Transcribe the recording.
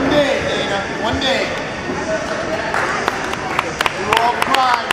One day, Dana, one day. You all cry.